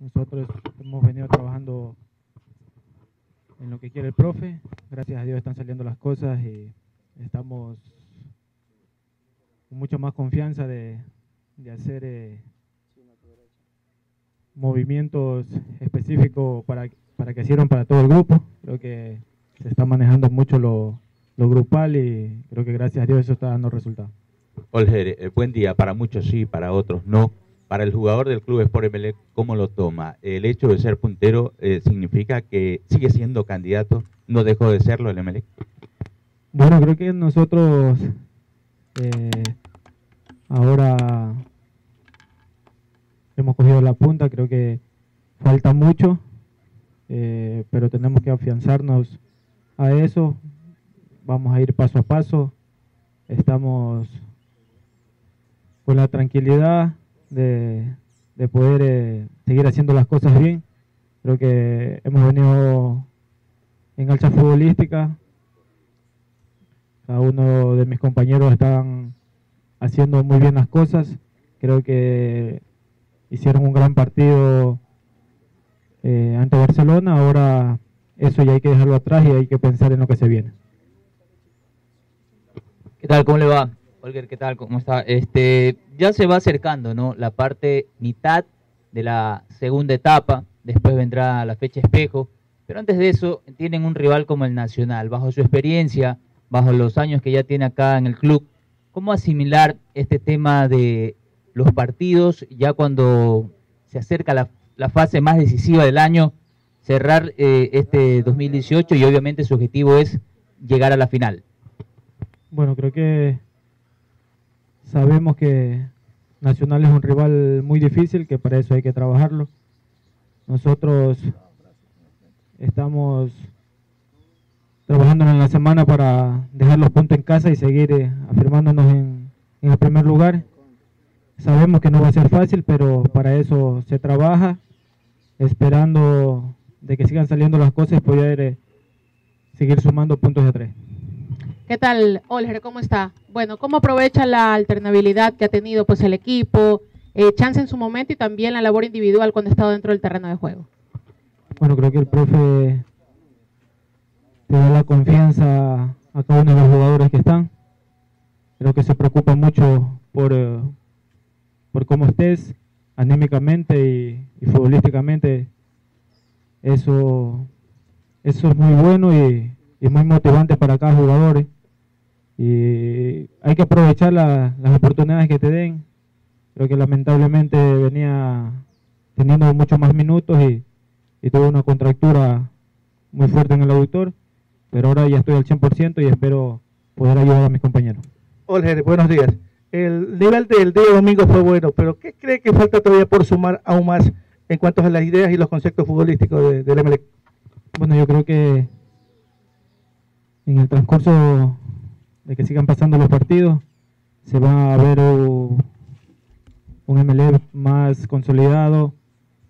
Nosotros hemos venido trabajando en lo que quiere el profe. Gracias a Dios están saliendo las cosas y estamos con mucha más confianza de, hacer eh, movimientos específicos para, para que sirvan para todo el grupo. Creo que se está manejando mucho lo, lo grupal y creo que gracias a Dios eso está dando resultados. Olger, eh, buen día. Para muchos sí, para otros no. Para el jugador del club Sport Emelec, ¿cómo lo toma? ¿El hecho de ser puntero eh, significa que sigue siendo candidato? ¿No dejó de serlo el Emelec? Bueno, creo que nosotros eh, ahora hemos cogido la punta, creo que falta mucho, eh, pero tenemos que afianzarnos a eso. Vamos a ir paso a paso. Estamos con la tranquilidad de, poder eh, seguir haciendo las cosas bien. Creo que hemos venido en alza futbolística. Cada uno de mis compañeros están haciendo muy bien las cosas. Creo que hicieron un gran partido eh, ante Barcelona. Ahora eso ya hay que dejarlo atrás y hay que pensar en lo que se viene. ¿Qué tal? ¿Cómo le va? Olger, ¿qué tal? ¿Cómo está? Este, ya se va acercando, ¿no? La parte mitad de la segunda etapa, después vendrá la fecha espejo, pero antes de eso tienen un rival como el Nacional, bajo su experiencia, bajo los años que ya tiene acá en el club, ¿cómo asimilar este tema de los partidos ya cuando se acerca la, fase más decisiva del año, cerrar eh, este 2018 y obviamente su objetivo es llegar a la final? Bueno, creo que Sabemos que Nacional es un rival muy difícil, que para eso hay que trabajarlo. Nosotros estamos trabajando en la semana para dejar los puntos en casa y seguir eh, afirmándonos en, el primer lugar. Sabemos que no va a ser fácil, pero para eso se trabaja, esperando de que sigan saliendo las cosas y poder eh, seguir sumando puntos de tres. ¿Qué tal, Olger? ¿Cómo está? Bueno, ¿cómo aprovecha la alternabilidad que ha tenido pues el equipo, eh, chance en su momento y también la labor individual cuando ha estado dentro del terreno de juego? Bueno, creo que el profe te da la confianza a cada uno de los jugadores que están. Creo que se preocupa mucho por, eh, por cómo estés anímicamente y, futbolísticamente. Eso, eso es muy bueno y, y muy motivante para cada jugador. Y hay que aprovechar las oportunidades que te den. Creo que lamentablemente venía teniendo muchos más minutos y, y tuve una contractura muy fuerte en el auditor, pero ahora ya estoy al 100% y espero poder ayudar a mis compañeros. Hola, buenos días. El nivel del día domingo fue bueno, pero ¿qué cree que falta todavía por sumar aún más en cuanto a las ideas y los conceptos futbolísticos del de MLE? Bueno, yo creo que en el transcurso de que sigan pasando los partidos, se va a ver un, MLE más consolidado,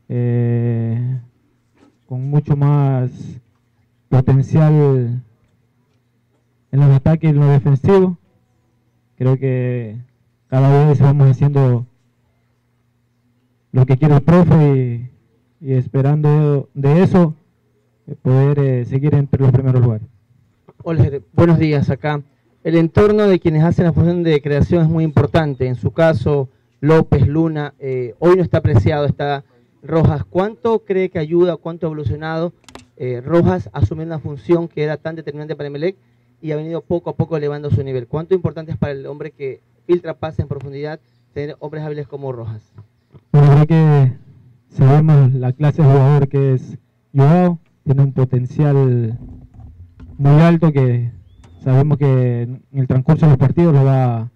eh, con mucho más potencial en los ataques y en lo defensivo. Creo que cada vez vamos haciendo lo que quiere el profe y, esperando de eso poder eh, seguir entre los primeros lugares. Hola, buenos días acá el entorno de quienes hacen la función de creación es muy importante. En su caso, López, Luna, eh, hoy no está apreciado, está Rojas. ¿Cuánto cree que ayuda, cuánto ha evolucionado eh, Rojas a asumir una función que era tan determinante para Emelec y ha venido poco a poco elevando su nivel? ¿Cuánto importante es para el hombre que filtra pase en profundidad tener hombres hábiles como Rojas? Bueno, que sabemos la clase de jugador que es Joao, tiene un potencial muy alto que Sabemos que en el transcurso de los partidos lo va a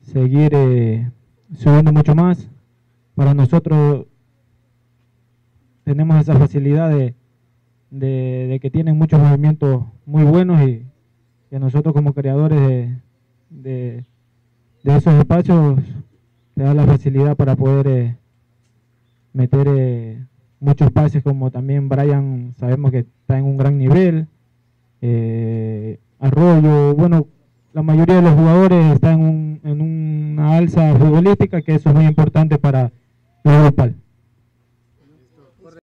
seguir eh, subiendo mucho más. Para nosotros tenemos esa facilidad de, que tienen muchos movimientos muy buenos y que nosotros como creadores de, de, esos espacios te da la facilidad para poder eh, meter eh, muchos pases como también Brian sabemos que está en un gran nivel. Arroyo, bueno, la mayoría de los jugadores están en, una alza futbolística, que eso es muy importante para el grupal.